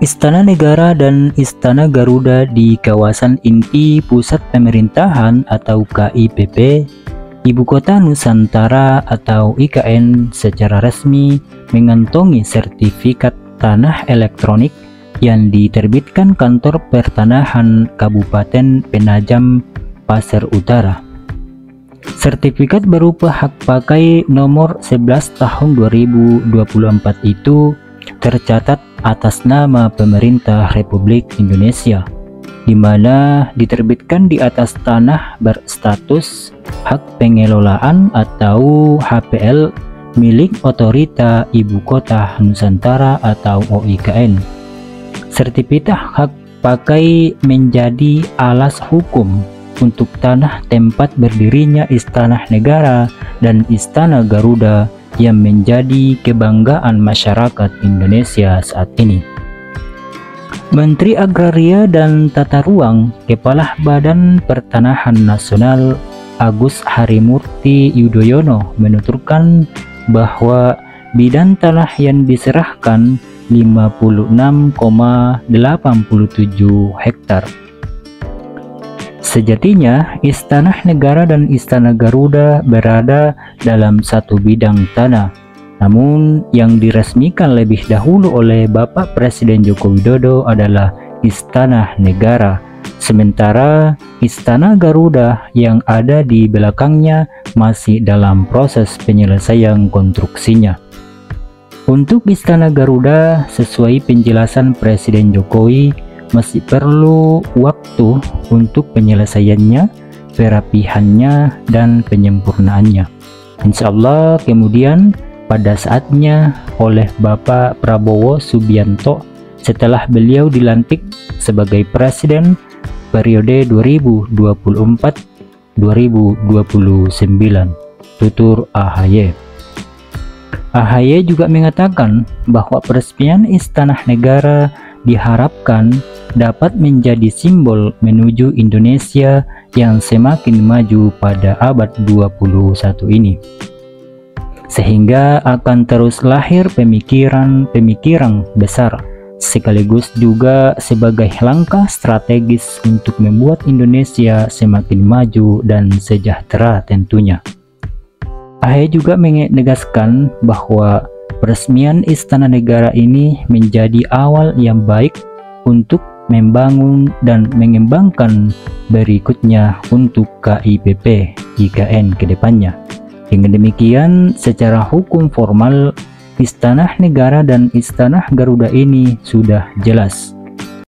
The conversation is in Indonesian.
Istana Negara dan Istana Garuda di kawasan inti pusat pemerintahan atau KIPP, Ibu Kota Nusantara atau IKN secara resmi mengantongi sertifikat tanah elektronik yang diterbitkan Kantor Pertanahan Kabupaten Penajam Pasir Utara. Sertifikat berupa hak pakai nomor 11 tahun 2024 itu tercatat atas nama pemerintah Republik Indonesia di mana diterbitkan di atas tanah berstatus hak pengelolaan atau HPL milik Otorita Ibu Kota Nusantara atau OIKN. Sertifikat hak pakai menjadi alas hukum untuk tanah tempat berdirinya Istana Negara dan Istana Garuda yang menjadi kebanggaan masyarakat Indonesia saat ini. Menteri Agraria dan Tata Ruang, Kepala Badan Pertanahan Nasional Agus Harimurti Yudhoyono menuturkan bahwa bidang tanah yang diserahkan 56,87 hektar Sejatinya, Istana Negara dan Istana Garuda berada dalam satu bidang tanah. Namun, yang diresmikan lebih dahulu oleh Bapak Presiden Joko Widodo adalah Istana Negara. Sementara Istana Garuda yang ada di belakangnya masih dalam proses penyelesaian konstruksinya. Untuk Istana Garuda, sesuai penjelasan Presiden Jokowi, masih perlu waktu untuk penyelesaiannya, perapihannya, dan penyempurnaannya. Insya Allah kemudian pada saatnya oleh Bapak Prabowo Subianto setelah beliau dilantik sebagai presiden periode 2024-2029 tutur AHY. AHY juga mengatakan bahwa peresmian Istana Negara diharapkan dapat menjadi simbol menuju Indonesia yang semakin maju pada abad 21 ini. Sehingga akan terus lahir pemikiran-pemikiran besar sekaligus juga sebagai langkah strategis untuk membuat Indonesia semakin maju dan sejahtera tentunya. Ahe juga menegaskan bahwa peresmian Istana Negara ini menjadi awal yang baik untuk membangun dan mengembangkan berikutnya untuk KIPP IKN ke depannya. Dengan demikian, secara hukum formal, Istana Negara dan Istana Garuda ini sudah jelas